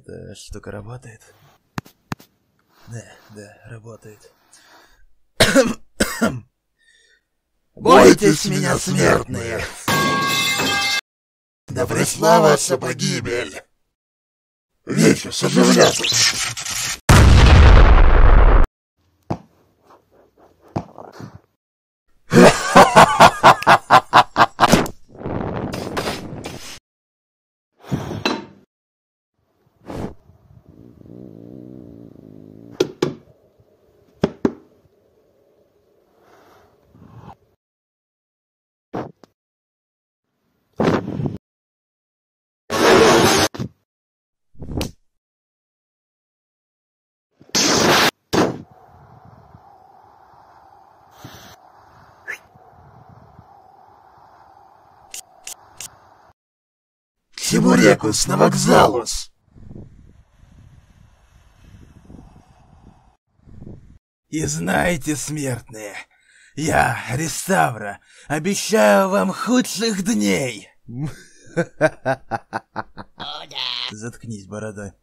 Эта штука работает? Да, да, работает. Бойтесь меня, смертные! Да пришла ваша погибель! Вечность оживляться! Чебурекус на вокзалус! И знаете, смертные, я, Реставра, обещаю вам худших дней. Заткнись, борода.